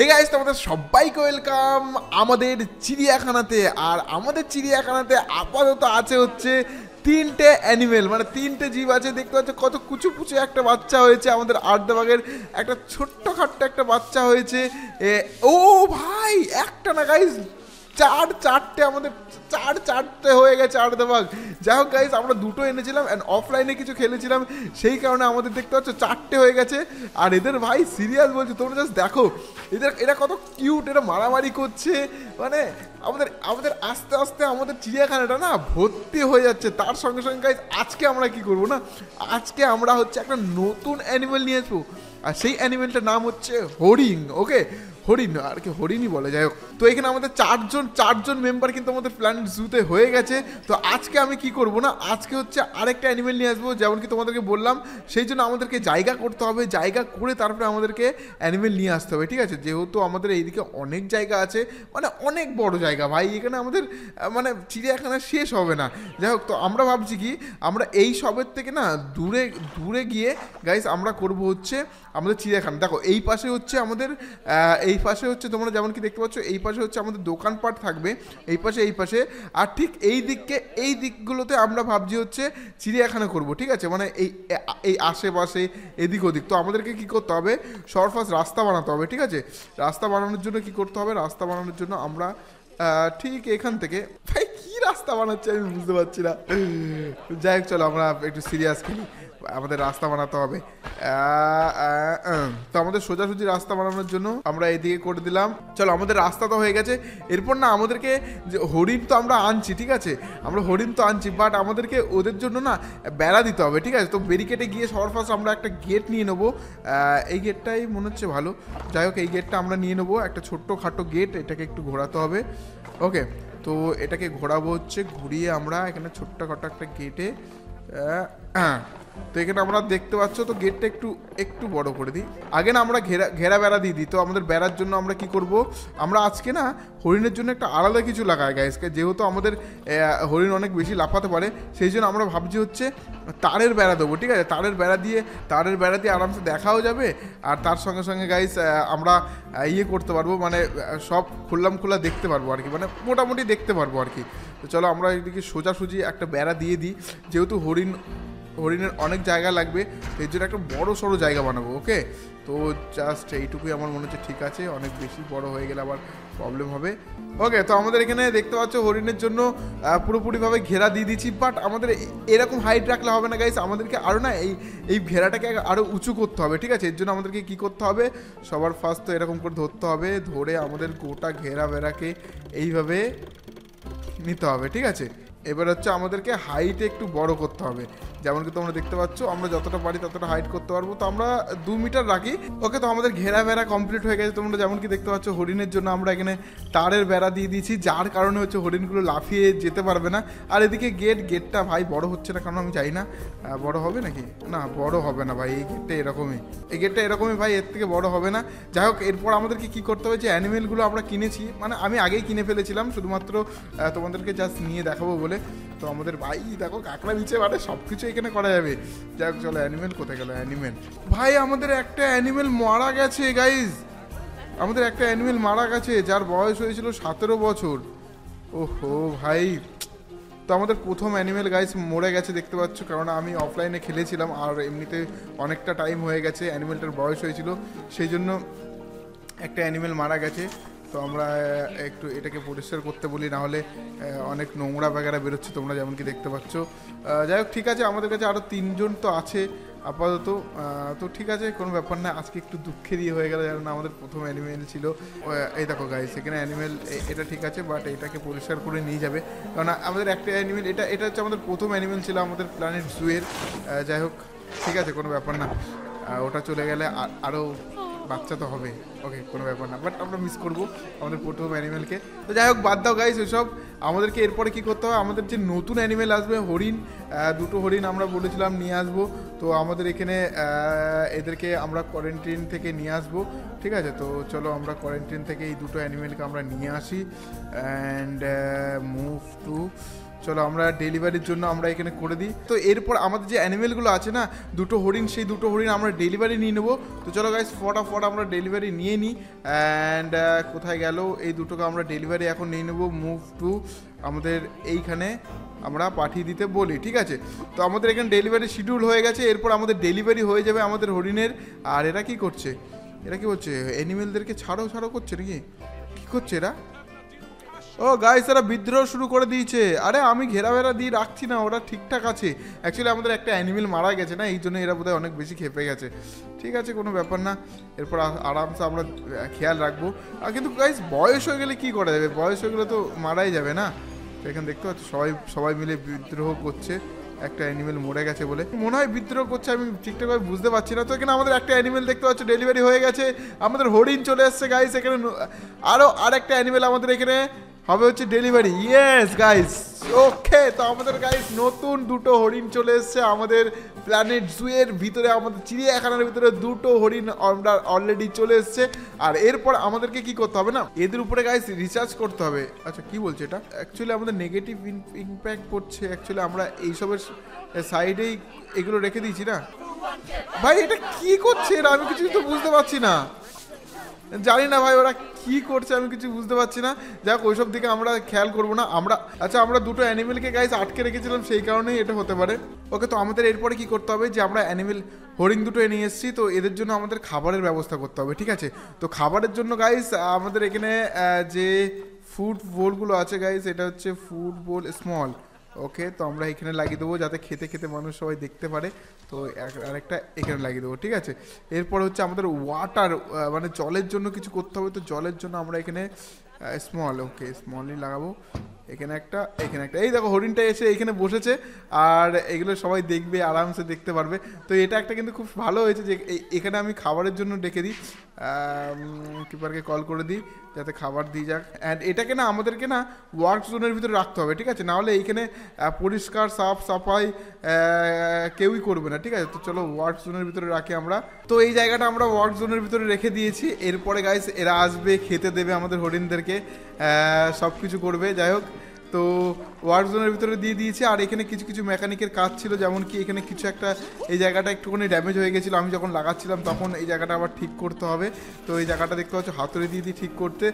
Hey guys তোমাদের সবাইকে welcome আমাদের চিড়িয়াখানাতে। আর আমাদের চিড়িয়াখানাতে আপাতত আছে হচ্ছে তিনটে অ্যানিমেল মানে তিনটে জীব আছে। দেখতে পাচ্ছ কত কুচু কুচু একটা বাচ্চা হয়েছে আমাদের আর্ধবাগের। একটা ছোট্ট খাট্ট একটা বাচ্চা হয়েছে। ও ভাই, একটা না গাইস চার চারটে আমাদের চার চারটে হয়ে গেছে আর্ধবাগ যাই হোক গাইজ আমরা দুটো এনেছিলাম অ্যান্ড অফলাইনে কিছু খেলেছিলাম। সেই কারণে আমাদের দেখতে পাচ্ছ চারটে হয়ে গেছে। আর এদের ভাই সিরিয়াস বলছে, তোমরা জাস্ট দেখো, এদের, এরা কত কিউট এরা মারামারি করছে। মানে আমাদের আমাদের আস্তে আস্তে আমাদের চিড়িয়াখানাটা না ভর্তি হয়ে যাচ্ছে। তার সঙ্গে সঙ্গে গাইজ আজকে আমরা কি করব না? আজকে আমরা হচ্ছে একটা নতুন অ্যানিমেল নিয়ে আসব। আর সেই অ্যানিমেলটার নাম হচ্ছে হরিণ ওকে হরিণ, আর কি হরিণই বলে। যাই হোক, তো এখানে আমাদের চারজন চারজন মেম্বার কিন্তু আমাদের প্ল্যানেট জুতে হয়ে গেছে। তো আজকে আমি কি করব না? আজকে হচ্ছে আরেকটা অ্যানিমেল নিয়ে আসব, যেমন কি তোমাদেরকে বললাম, সেই জন্য আমাদেরকে জায়গা করতে হবে। জায়গা করে তারপরে আমাদেরকে অ্যানিমেল নিয়ে আসতে হবে, ঠিক আছে? যেহেতু আমাদের এইদিকে অনেক জায়গা আছে মানে অনেক বড় জায়গা ভাই, এখানে আমাদের মানে চিড়িয়াখানা শেষ হবে না। যাই হোক, তো আমরা ভাবছি কি, আমরা এই সবের থেকে না দূরে দূরে গিয়ে গাইস আমরা করব হচ্ছে আমাদের চিড়িয়াখানা। দেখো, এই পাশে হচ্ছে আমাদের এই পাশে হচ্ছে তোমরা যেমন কি দেখতে পাচ্ছ, এই পাশে হচ্ছে আমাদের দোকানপাট থাকবে, এই পাশে এই পাশে। আর ঠিক এই দিককে, এই দিকগুলোতে আমরা ভাবছি হচ্ছে চিড়িয়াখানা করব, ঠিক আছে? মানে এই এই আশেপাশে, এদিক ওদিক। তো আমাদেরকে কি করতে হবে? সরফাস রাস্তা বানাতে হবে, ঠিক আছে? রাস্তা বানানোর জন্য কি করতে হবে? রাস্তা বানানোর জন্য আমরা ঠিক এখান থেকে, ভাই, কি রাস্তা বানাচ্ছে আমি বুঝতে পারছি না। যাই হোক, চলো আমরা একটু সিরিয়াস খেলি। আমাদের রাস্তা বানাতে হবে। তো আমাদের সোজাসুজি রাস্তা বানানোর জন্য আমরা এদিকে করে দিলাম। চলো, আমাদের রাস্তা তো হয়ে গেছে। এরপর না, আমাদেরকে যে হরিণ তো আমরা আনছি, ঠিক আছে? আমরা হরিণ তো আনছি বাট আমাদেরকে ওদের জন্য না বেড়া দিতে হবে, ঠিক আছে? তো ব্যারিকেটে গিয়ে সবার ফার্স্ট আমরা একটা গেট নিয়ে নেব। এই গেটটাই মনে হচ্ছে ভালো। যাই হোক, এই গেটটা আমরা নিয়ে নেব। একটা ছোট্ট খাটো গেট এটাকে একটু ঘোরাতে হবে। ওকে তো এটাকে ঘোরাবো হচ্ছে, ঘুরিয়ে আমরা এখানে ছোট্ট খাটো একটা গেটে তো এখানে আমরা দেখতে পাচ্ছ, তো গেটটা একটু একটু বড় করে দিই। আগে না আমরা ঘেরা ঘেরা বেড়া দিয়ে দিই, তো আমাদের বেড়ার জন্য আমরা কি করব? আমরা আজকে না হরিণের জন্য একটা আলাদা কিছু লাগাই গাইসকে যেহেতু আমাদের হরিণ অনেক বেশি লাফাতে পারে, সেই জন্য আমরা ভাবছি হচ্ছে তারের বেড়া দেবো, ঠিক আছে? তারের বেড়া দিয়ে, তারের বেড়া দিয়ে আরামসে দেখাও যাবে, আর তার সঙ্গে সঙ্গে গাইস আমরা ইয়ে করতে পারব মানে সব খুললাম খোলা দেখতে পারব আর কি মানে মোটামুটি দেখতে পারব আর কি। তো চলো আমরা এদিকে সোজাসুজি একটা বেড়া দিয়ে দিই, যেহেতু হরিণ হরিণের অনেক জায়গা লাগবে সেই জন্য একটা বড় সড়ো জায়গা বানাবো ওকে তো জাস্ট এইটুকুই আমার মনে হচ্ছে ঠিক আছে, অনেক বেশি বড় হয়ে গেলে আবার প্রবলেম হবে। ওকে তো আমাদের এখানে দেখতে পাচ্ছ হরিণের জন্য পুরোপুরিভাবে ঘেরা দিয়ে দিচ্ছি বাট আমাদের এরকম হাইট রাখলে হবে না গাইস আমাদেরকে আরও না এই এই ঘেরাটাকে আরও উঁচু করতে হবে, ঠিক আছে? এর জন্য আমাদেরকে কি করতে হবে? সবার ফার্স্ট তো এরকম করে ধরতে হবে, ধরে আমাদের গোটা ঘেরা বেড়াকে এইভাবে নিতে হবে, ঠিক আছে? এবার হচ্ছে আমাদেরকে হাইট একটু বড় করতে হবে। যেমন কি তোমরা দেখতে পাচ্ছ, আমরা যতটা পারি ততটা হাইট করতে পারব। তো আমরা দু মিটার রাখি। ওকে, তো আমাদের ঘেরা বেড়া কমপ্লিট হয়ে গেছে। তোমরা যেমন কি দেখতে পাচ্ছ, হরিণের জন্য আমরা এখানে তারের বেড়া দিয়ে দিয়েছি, যার কারণে হচ্ছে হরিণগুলো লাফিয়ে যেতে পারবে না। আর এদিকে গেট গেটটা ভাই বড় হচ্ছে না কারণ আমি জানি না। বড় হবে নাকি? না, বড় হবে না ভাই, এই গেটটা এরকমই। এই গেটটা এরকমই ভাই, এর থেকে বড় হবে না। যাই হোক, এরপর আমাদেরকে কি করতে হবে? যে অ্যানিমেলগুলো আমরা কিনেছি মানে আমি আগেই কিনে ফেলেছিলাম, শুধুমাত্র তোমাদেরকে জাস্ট নিয়ে দেখাবো বলে। তো আমাদের ভাই, দেখো, কাঁকড়া নিচে মানে সব কিছু এখানে করা যাবে। যাই হোক চলো অ্যানিমেল কোথায় গেল? অ্যানিমেল ভাই, আমাদের একটা অ্যানিমেল মারা গেছে গাইজ আমাদের একটা অ্যানিমেল মারা গেছে, যার বয়স হয়েছিল সতেরো বছর। ওহো, ভাই। তো আমাদের প্রথম অ্যানিমেল গাইস মরে গেছে, দেখতে পাচ্ছ, কারণ আমি অফলাইনে খেলেছিলাম, আর এমনিতে অনেকটা টাইম হয়ে গেছে অ্যানিমেলটার বয়স হয়েছিল। সেই জন্য একটা অ্যানিমেল মারা গেছে। তো আমরা একটু এটাকে পরিষ্কার করতে বলি, না হলে অনেক নোংরা বাগেরা বেরোচ্ছে, তোমরা যেমন কি দেখতে পাচ্ছ। যাই হোক ঠিক আছে, আমাদের কাছে আরও তিনজন তো আছে আপাতত। তো ঠিক আছে, কোনো ব্যাপার না, আজকে একটু দুঃখেরই হয়ে গেল কারণ আমাদের প্রথম অ্যানিমেল ছিল। এই দেখো গাই সেখানে অ্যানিমেল এটা ঠিক আছে বাট এটাকে পরিষ্কার করে নিয়ে যাবে। কারণ আমাদের একটা অ্যানিমেল এটা এটা হচ্ছে আমাদের প্রথম অ্যানিমেল ছিল আমাদের প্ল্যানেট জুয়ের যাই হোক ঠিক আছে, কোনো ব্যাপার না। ওটা চলে গেলে আর- আরও বাচ্চা তো হবে ওকে কোনো ব্যাপার না। বাট আমরা মিস করব আমাদের প্রথম অ্যানিমেলকে তো যাই হোক, বাদ দাও গাইস ওসব আমাদেরকে এরপরে কী করতে হবে? আমাদের যে নতুন অ্যানিমেল আসবে, হরিণ দুটো হরিণ আমরা বলেছিলাম নিয়ে আসব। তো আমাদের এখানে এদেরকে আমরা কোয়ারেন্টিন থেকে নিয়ে আসব। ঠিক আছে? তো চলো আমরা কোয়ারেন্টিন থেকে এই দুটো অ্যানিমেলকে আমরা নিয়ে আসি। অ্যান্ড মুভ টু চলো আমরা ডেলিভারির জন্য আমরা এখানে করে দিই। তো এরপর আমাদের যে অ্যানিমেলগুলো আছে না, দুটো হরিণ, সেই দুটো হরিণ আমরা ডেলিভারি নিয়ে নেব। তো চলো গাইস ফটাফট আমরা ডেলিভারি নিয়ে নিই। অ্যান্ড কোথায় গেল? এই দুটোকে আমরা ডেলিভারি এখন নিয়ে নেব। মুভ টু আমাদের এইখানে আমরা পাঠিয়ে দিতে বলি, ঠিক আছে? তো আমাদের এখানে ডেলিভারি শিডিউল হয়ে গেছে। এরপর আমাদের ডেলিভারি হয়ে যাবে আমাদের হরিণের। আর এরা কি করছে? এরা কি করছে অ্যানিমেলদেরকে ছাড়ো ছাড়ো করছে নাকি? কি করছে এরা? ও গাইস এরা বিদ্রোহ শুরু করে দিয়েছে। আরে, আমি ঘেরা ভেরা দিয়ে রাখছি না, ওরা ঠিকঠাক আছে। অ্যাকচুয়ালি আমাদের একটা অ্যানিমেল মারা গেছে না, এই জন্য এরা বোধহয় অনেক বেশি খেপে গেছে। ঠিক আছে, কোনো ব্যাপার না। এরপর আরামসে আমরা খেয়াল রাখব। আর কিন্তু গাইস বয়স হয়ে গেলে কি করা যাবে? বয়স হয়ে গেলে তো মারাই যাবে না। এখানে দেখতে পাচ্ছ, সবাই সবাই মিলে বিদ্রোহ করছে। একটা অ্যানিমেল মরে গেছে বলে। মনে হয় বিদ্রোহ করছে, আমি ঠিকঠাকভাবে বুঝতে পারছি না। তো এখানে আমাদের একটা অ্যানিমেল দেখতে পাচ্ছ ডেলিভারি হয়ে গেছে। আমাদের হরিণ চলে এসছে গাইস এখানে আরও আরও আর একটা অ্যানিমেল আমাদের এখানে হবে হচ্ছে ডেলিভারি ইয়েস গাইস ওকে তো আমাদের গাইস নতুন দুটো হরিণ চলে এসছে আমাদের প্ল্যানেট জুয়ের ভিতরে, আমাদের চিড়িয়াখানার ভিতরে দুটো হরিণ আমরা অলরেডি চলে এসছে। আর এরপর আমাদেরকে কি করতে হবে না? এদের উপরে গাইস রিচার্জ করতে হবে। আচ্ছা কি বলছে এটা? অ্যাকচুয়ালি আমাদের নেগেটিভ ইম্প্যাক্ট পড়ছে অ্যাকচুয়ালি আমরা এইসবের সাইডেই এগুলো রেখে দিয়েছি না? ভাই, এটা কি করছে এরা? আমি কিছু তো বুঝতে পারছি না। জানি না ভাই, ওরা কি করছে আমি কিছু বুঝতে পারছি না। যাক, ওইসব দিকে আমরা খেয়াল করব না। আমরা আচ্ছা আমরা দুটো অ্যানিমেলকে গাইস আটকে রেখেছিলাম, সেই কারণেই এটা হতে পারে। ওকে, তো আমাদের এরপরে কি করতে হবে? যে আমরা অ্যানিমেল হরিণ দুটো এনে এসেছি, তো এদের জন্য আমাদের খাবারের ব্যবস্থা করতে হবে, ঠিক আছে? তো খাবারের জন্য গাইস আমাদের এখানে যে ফুড বোলগুলো আছে গাইস এটা হচ্ছে ফুড বোল স্মল ওকে, তো আমরা এখানে লাগিয়ে দেবো যাতে খেতে খেতে মানুষ সবাই দেখতে পারে। তো আরেকটা এখানে লাগিয়ে দেবো, ঠিক আছে? এরপর হচ্ছে আমাদের ওয়াটার মানে জলের জন্য কিছু করতে হবে, তো জলের জন্য আমরা এখানে স্মল ওকে স্মলই লাগাবো। এখানে একটা এখানে একটা। এই দেখো, হরিণটা এসে এখানে বসেছে, আর এগুলো সবাই দেখবে, আরামসে দেখতে পারবে। তো এটা একটা কিন্তু খুব ভালো হয়েছে যে এখানে আমি খাবারের জন্য ডেকে দিই। কিপারকে কল করে দিই। যাতে খাবার দিয়ে যাক। অ্যান্ড এটাকে না, আমাদেরকে না ওয়ার্ক জোনের ভিতরে রাখতে হবে, ঠিক আছে? নাহলে এইখানে পরিষ্কার, সাফ, সাফাই কেউই করবে না, ঠিক আছে? তো চলো ওয়ার্ক জোনের ভিতরে রাখি আমরা। তো এই জায়গাটা আমরা ওয়ার্ক জোনের ভিতরে রেখে দিয়েছি। এরপরে গাইস এরা আসবে, খেতে দেবে আমাদের হরিণদেরকে সব কিছু করবে। যাই হোক তো ওয়ার্ক জোনের ভিতরে দিয়ে দিয়েছি, আর এখানে কিছু কিছু মেকানিকের কাজ ছিল, যেমন কি এখানে কিছু একটা, এই জায়গাটা একটুখানি ড্যামেজ হয়ে গেছিল, আমি যখন লাগাচ্ছিলাম তখন এই জায়গাটা আবার ঠিক করতে হবে। তো এই জায়গাটা দেখতে পাচ্ছ, হাতুড়ি দিয়ে দিয়ে ঠিক করতে,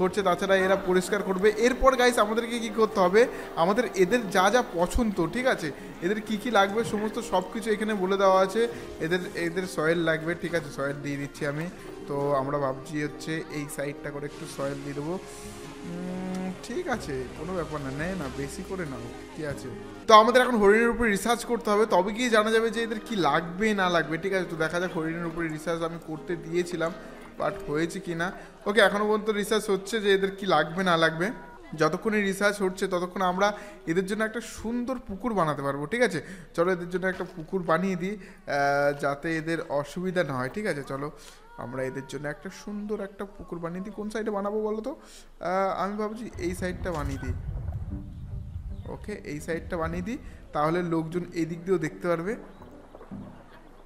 করছে, তাছাড়া এরা পরিষ্কার করবে। এরপর গাইস আমাদেরকে কি করতে হবে, আমাদের এদের যা যা পছন্দ, ঠিক আছে? এদের কি কি লাগবে, সমস্ত সব কিছু এখানে বলে দেওয়া আছে। এদের এদের সয়েল লাগবে, ঠিক আছে সয়েল দিয়ে দিচ্ছি আমি। তো আমরা ভাবছি হচ্ছে এই সাইডটা করে একটু সয়েল দিয়ে দেবো। ঠিক আছে, কোনো ব্যাপার না, নেয় না, বেশি করে নাও, কি আছে? তো আমাদের এখন হরিণের উপরে রিসার্চ করতে হবে, তবে গিয়ে জানা যাবে যে এদের কি লাগবে, না লাগবে, ঠিক আছে? তো দেখা যাক হরিণের উপরে রিসার্চ আমি করতে দিয়েছিলাম বাট হয়েছে কি না? ওকে এখনও পর্যন্ত রিসার্চ হচ্ছে যে এদের কি লাগবে, না লাগবে। যতক্ষণে রিসার্চ হচ্ছে, ততক্ষণ আমরা এদের জন্য একটা সুন্দর পুকুর বানাতে পারব, ঠিক আছে? চলো এদের জন্য একটা পুকুর বানিয়ে দিই যাতে এদের অসুবিধা না হয়, ঠিক আছে? চলো আমরা এদের জন্য একটা সুন্দর একটা পুকুর বানিয়ে দিই। কোন সাইডে বানাবো বলো তো? আমি ভাবছি এই সাইডটা বানিয়ে দিই। ওকে, এই সাইডটা বানিয়ে দিই। তাহলে লোকজন এই দিক দিয়েও দেখতে পারবে।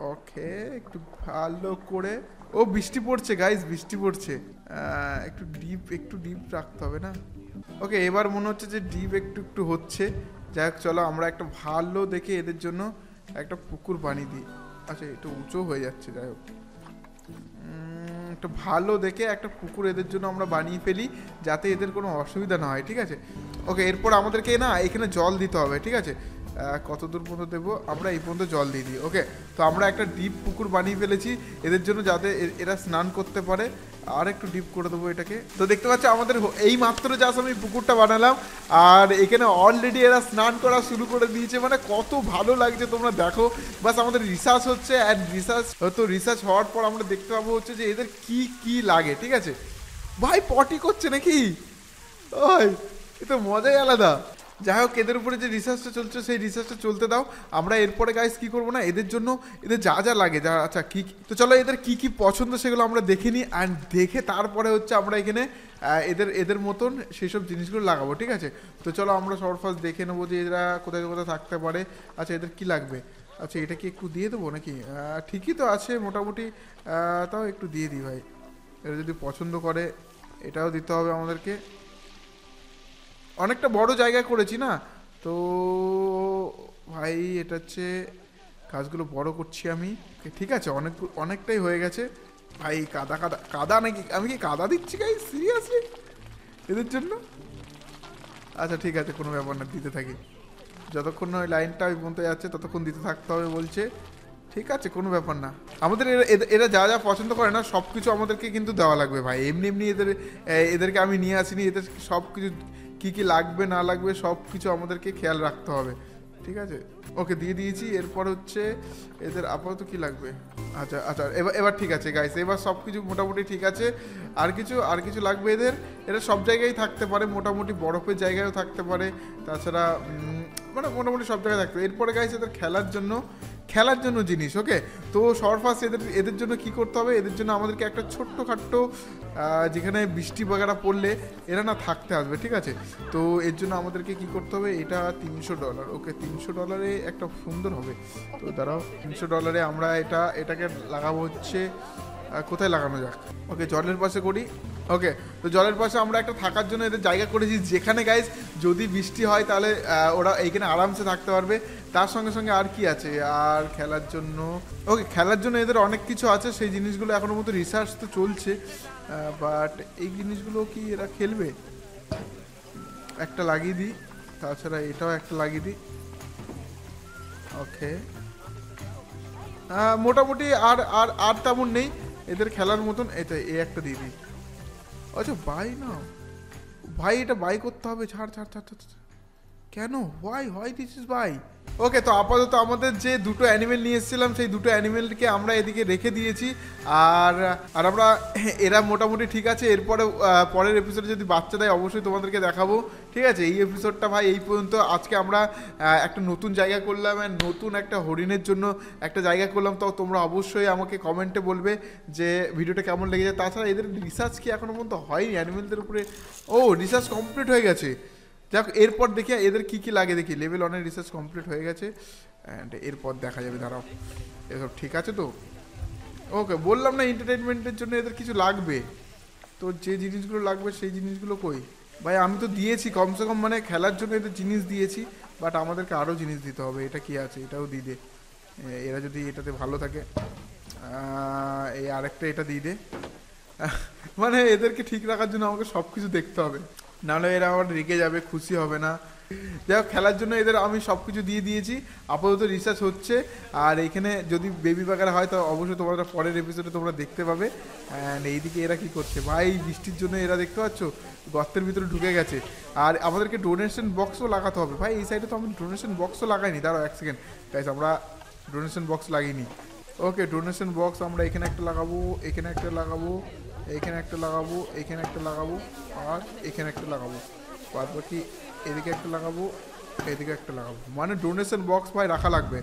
ওকে, একটু ভালো করে। ও, বৃষ্টি পড়ছে গাইস বৃষ্টি পড়ছে। একটু ডিপ একটু ডিপ রাখতে হবে না? ওকে, এবার মনে হচ্ছে যে ডিপ একটু একটু হচ্ছে। যাই হোক, চলো আমরা একটা ভালো দেখে এদের জন্য একটা পুকুর বানিয়ে দিই। আচ্ছা একটু উঁচু হয়ে যাচ্ছে, যাই হোক। একটা ভালো দেখে একটা পুকুর এদের জন্য আমরা বানিয়ে ফেলি, যাতে এদের কোনো অসুবিধা না হয়, ঠিক আছে? ওকে এরপর আমাদেরকে না এখানে জল দিতে হবে, ঠিক আছে? কত দূর পর্যন্ত দেবো আমরা এই পর্যন্ত জল দিয়ে দিই ওকে তো আমরা একটা ডিপ পুকুর বানিয়ে ফেলেছি, এদের জন্য যাতে এরা স্নান করতে পারে। আর একটু ডিপ করে দেবো এটাকে। তো দেখতে পাচ্ছ, আমাদের এই মাত্র যা আমি পুকুরটা বানালাম, আর এখানে অলরেডি এরা স্নান করা শুরু করে দিয়েছে। মানে কত ভালো লাগছে তোমরা দেখো। বাস আমাদের রিসার্চ হচ্ছে অ্যান্ড রিসার্চ তো রিসার্চ হওয়ার পর আমরা দেখতে পাবো হচ্ছে যে এদের কি কি লাগে, ঠিক আছে? ভাই পটি করছে নাকি? ওই, এ তো মজাই আলাদা। যাই হোক এদের উপরে যে রিসার্চটা চলছে, সেই রিসার্চটা চলতে দাও। আমরা এরপরে গাইস কি করব না? এদের জন্য, এদের যা যা লাগে, যা আচ্ছা কি তো চলো, এদের কি কি পছন্দ সেগুলো আমরা দেখে নিই অ্যান্ড দেখে তারপরে হচ্ছে আমরা এখানে এদের এদের মতন সেসব জিনিসগুলো লাগাবো, ঠিক আছে? তো চলো, আমরা সবার ফার্স্ট দেখে নেব যে এরা কোথায় কোথায় থাকতে পারে। আচ্ছা এদের কি লাগবে? আচ্ছা এটা কি একটু দিয়ে দেবো নাকি? ঠিকই তো আছে, মোটামুটি তাও একটু দিয়ে দিই, ভাই। এরা যদি পছন্দ করে, এটাও দিতে হবে আমাদেরকে। অনেকটা বড় জায়গা করেছি না? তো ভাই, এটা হচ্ছে কাজগুলো বড় করছি আমি। ঠিক আছে, অনেক অনেকটাই হয়ে গেছে। ভাই, কাদা কাদা কাদা নাকি, আমি কি কাদা দিচ্ছি গাই সিরিয়াসলি এদের জন্য? আচ্ছা ঠিক আছে, কোনো ব্যাপার না, দিতে থাকি। যতক্ষণ ওই লাইনটা ওই পর্যন্ত যাচ্ছে, ততক্ষণ দিতে থাকতে হবে বলছে। ঠিক আছে, কোনো ব্যাপার না। আমাদের এরা যা যা পছন্দ করে না সব কিছু আমাদেরকে কিন্তু দেওয়া লাগবে ভাই। এমনি এমনি এদের এদেরকে আমি নিয়ে আসিনি, এদের সব কিছু কী কী লাগবে, না লাগবে সব কিছু আমাদেরকে খেয়াল রাখতে হবে। ঠিক আছে? ওকে, দিয়ে দিয়েছি। এরপর হচ্ছে এদের আপাতত কি লাগবে? আচ্ছা আচ্ছা এবার এবার ঠিক আছে গাইস এবার সব কিছু মোটামুটি ঠিক আছে। আর কিছু আর কিছু লাগবে এদের? এরা সব জায়গায় থাকতে পারে, মোটামুটি বরফের জায়গায়ও থাকতে পারে। তাছাড়া মানে মোটামুটি সব জায়গায় থাকতে পারে। এরপরে গাইস এদের খেলার জন্য খেলার জন্য জিনিস ওকে তো সরফাস এদের এদের জন্য কি করতে হবে? এদের জন্য আমাদেরকে একটা ছোট্ট খাট্ট যেখানে বৃষ্টি বাগারা পড়লে এরা না থাকতে আসবে ঠিক আছে? তো এর জন্য আমাদেরকে কি করতে হবে? এটা তিনশো ডলার ওকে তিনশো ডলারে একটা সুন্দর হবে। তো দাঁড়াও তিনশো ডলারে আমরা এটা এটাকে লাগাবো হচ্ছে কোথায় লাগানো যাক? ওকে জলের পাশে করি। ওকে তো জলের পাশে আমরা একটা থাকার জন্য এদের জায়গা করেছি। যেখানে গাইজ যদি বৃষ্টি হয়, তাহলে ওরা এইখানে আরামসে থাকতে পারবে। তার সঙ্গে সঙ্গে আর কি আছে? আর খেলার জন্য ওকে খেলার জন্য এদের অনেক কিছু আছে। সেই জিনিসগুলো এখনও মতো রিসার্চ তো চলছে। বাট এই জিনিসগুলো কি এরা খেলবে? একটা লাগিয়ে দিই। তাছাড়া এটাও একটা লাগিয়ে দিই। ওকে মোটামুটি আর আর আর তেমন নেই। এদের খেলার মতন এটা, এ একটা দিয়ে দিই আচ্ছা বাই না ভাই এটা বাই করতে হবে ছাড় ছাড় ছাড় ছাড়। কেন? Why why this is bye okay তো আপাতত আমাদের যে দুটো অ্যানিমেল নিয়ে এসেছিলাম, সেই দুটো অ্যানিমেলকে আমরা এদিকে রেখে দিয়েছি। আর আর আমরা, এরা মোটামুটি ঠিক আছে। এরপরে পরের এপিসোডে যদি বাচ্চা দেয়, অবশ্যই তোমাদেরকে দেখাবো। ঠিক আছে? এই এপিসোডটা ভাই, এই পর্যন্ত আজকে আমরা একটা নতুন জায়গা করলাম নতুন একটা হরিণের জন্য একটা জায়গা করলাম। তো তোমরা অবশ্যই আমাকে কমেন্টে বলবে যে ভিডিওটা কেমন লেগেছে। তাছাড়া এদের রিসার্চ কি এখনও পর্যন্ত হয়নি? অ্যানিমেলদের উপরে ও রিসার্চ কমপ্লিট হয়ে গেছে। যাক, এরপর দেখি এদের কি কি লাগে, দেখি। লেভেল অনেক রিসার্চ কমপ্লিট হয়ে গেছে অ্যান্ড এরপর দেখা যাবে, দাঁড়াও। এসব ঠিক আছে তো? ওকে বললাম না এন্টারটেনমেন্টের জন্য এদের কিছু লাগবে। তো যে জিনিসগুলো লাগবে, সেই জিনিসগুলো কই? ভাই, আমি তো দিয়েছি, কমসে কম মানে খেলার জন্য এদের জিনিস দিয়েছি বাট আমাদেরকে আরও জিনিস দিতে হবে, এটা কি আছে? এটাও দিয়ে দে। এরা যদি এটাতে ভালো থাকে এই আরেকটা এটা দিয়ে দে। মানে এদেরকে ঠিক রাখার জন্য আমাকে সব কিছু দেখতে হবে। নাহলে এরা আবার রেগে যাবে, খুশি হবে না। যাই খেলার জন্য এদের আমি সব কিছু দিয়ে দিয়েছি। আপাতত রিসার্চ হচ্ছে। আর এইখানে যদি বেবি বাগার হয়, তো অবশ্যই তোমরা পরের এপিসোডে তোমরা দেখতে পাবে। অ্যান্ড এইদিকে এরা কি করছে? ভাই, বৃষ্টির জন্য এরা দেখতে পাচ্ছ? গর্তের ভিতরে ঢুকে গেছে। আর আমাদেরকে ডোনেশন বক্সও লাগাতে হবে। ভাই, এই সাইডে তো আমি ডোনেশন বক্সও লাগাইনি। দাঁড়াও এক সেকেন্ড গাইস আমরা ডোনেশন বক্স লাগিনি ওকে ডোনেশন বক্স আমরা এখানে একটা লাগাবো, এখানে একটা লাগাবো। এখানে একটা লাগাবো, এখানে একটা লাগাবো, আর এখানে একটা লাগাবো। বাদ বাকি এদিকে একটা লাগাবো, এদিকে একটা লাগাবো। মানে ডোনেশন বক্স ভাই রাখা লাগবে।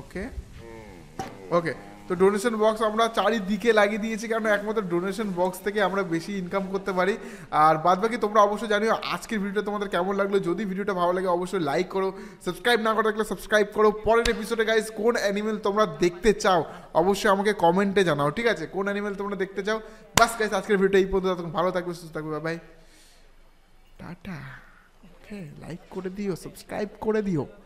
ওকে ওকে তো ডোনেশন বক্স আমরা চারিদিকে লাগিয়ে দিয়েছি কারণ একমাত্র ডোনেশন বক্স থেকে আমরা বেশি ইনকাম করতে পারি। আর বাদ বাকি তোমরা অবশ্যই জানিও আজকের ভিডিওটা তোমাদের কেমন লাগল। যদি ভিডিওটা ভালো লাগে, অবশ্যই লাইক করো সাবস্ক্রাইব না করে থাকলে সাবস্ক্রাইব করো। পরের এপিসোডে গাইজ কোন অ্যানিমেল তোমরা দেখতে চাও, অবশ্যই আমাকে কমেন্টে জানাও, ঠিক আছে? কোন অ্যানিমেল তোমরা দেখতে চাও? বাস গাইজ আজকের ভিডিওটা এই পর্যন্ত। ভালো থাকবে, সুস্থ থাকবে বাই টাটা। ওকে লাইক করে দিও সাবস্ক্রাইব করে দিও।